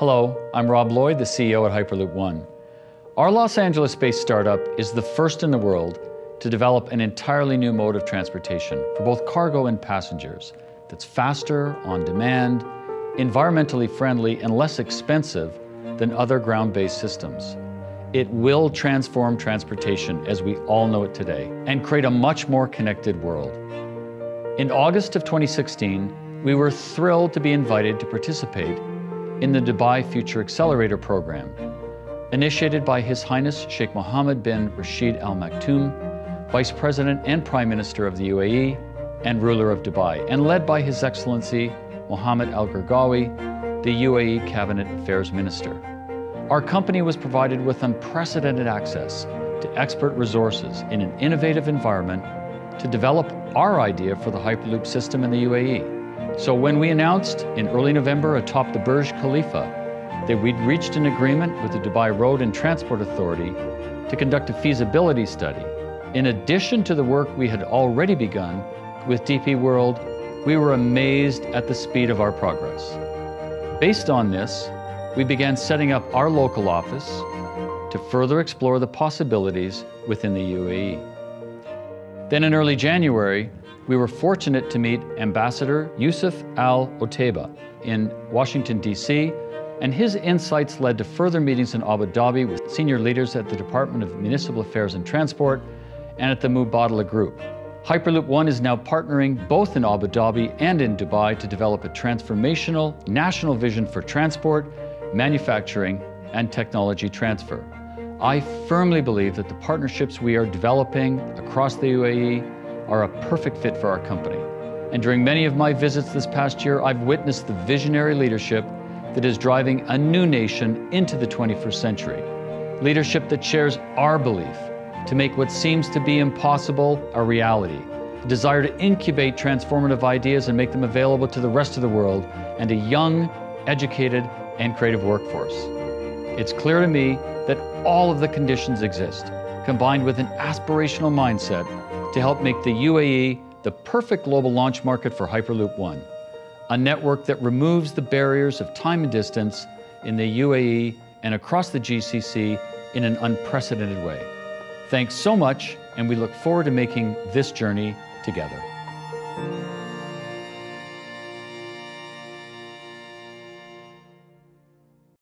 Hello, I'm Rob Lloyd, the CEO at Hyperloop One. Our Los Angeles based startup is the first in the world to develop an entirely new mode of transportation for both cargo and passengers that's faster, on demand, environmentally friendly, and less expensive than other ground based systems. It will transform transportation as we all know it today and create a much more connected world. In August of 2016, we were thrilled to be invited to participate in the Dubai Future Accelerator Program, initiated by His Highness Sheikh Mohammed bin Rashid Al Maktoum, Vice President and Prime Minister of the UAE and ruler of Dubai, and led by His Excellency Mohammed Al Gergawi, the UAE Cabinet Affairs Minister. Our company was provided with unprecedented access to expert resources in an innovative environment to develop our idea for the Hyperloop system in the UAE. So when we announced in early November atop the Burj Khalifa that we'd reached an agreement with the Dubai Road and Transport Authority to conduct a feasibility study, in addition to the work we had already begun with DP World, we were amazed at the speed of our progress. Based on this, we began setting up our local office to further explore the possibilities within the UAE. Then in early January, we were fortunate to meet Ambassador Yousef Al Otaiba in Washington, D.C., and his insights led to further meetings in Abu Dhabi with senior leaders at the Department of Municipal Affairs and Transport and at the Mubadala Group. Hyperloop One is now partnering both in Abu Dhabi and in Dubai to develop a transformational national vision for transport manufacturing, and technology transfer. I firmly believe that the partnerships we are developing across the UAE are a perfect fit for our company. And during many of my visits this past year, I've witnessed the visionary leadership that is driving a new nation into the 21st century. Leadership that shares our belief to make what seems to be impossible a reality. A desire to incubate transformative ideas and make them available to the rest of the world, and a young, educated, and creative workforce. It's clear to me that all of the conditions exist, combined with an aspirational mindset to help make the UAE the perfect global launch market for Hyperloop One, a network that removes the barriers of time and distance in the UAE and across the GCC in an unprecedented way. Thanks so much, and we look forward to making this journey together.